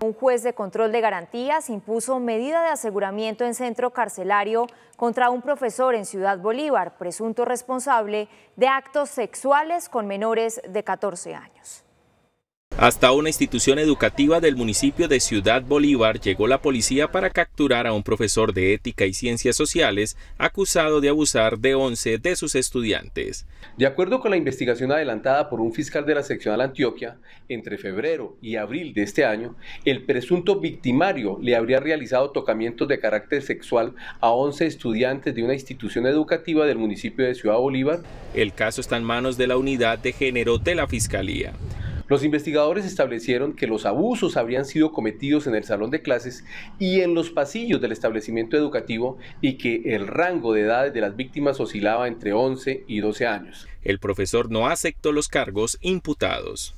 un juez de control de garantías impuso medida de aseguramiento en centro carcelario contra un profesor en Ciudad Bolívar, presunto responsable de actos sexuales con menores de 14 años. Hasta una institución educativa del municipio de Ciudad Bolívar llegó la policía para capturar a un profesor de ética y ciencias sociales acusado de abusar de 11 de sus estudiantes. De acuerdo con la investigación adelantada por un fiscal de la seccional Antioquia, entre febrero y abril de este año, el presunto victimario le habría realizado tocamientos de carácter sexual a 11 estudiantes de una institución educativa del municipio de Ciudad Bolívar. El caso está en manos de la unidad de género de la Fiscalía. Los investigadores establecieron que los abusos habrían sido cometidos en el salón de clases y en los pasillos del establecimiento educativo y que el rango de edades de las víctimas oscilaba entre 11 y 12 años. El profesor no aceptó los cargos imputados.